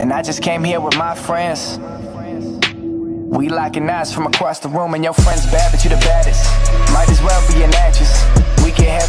And I just came here with my friends. We locking eyes from across the room, and your friend's bad, but you the baddest. Might as well be an actress. We can head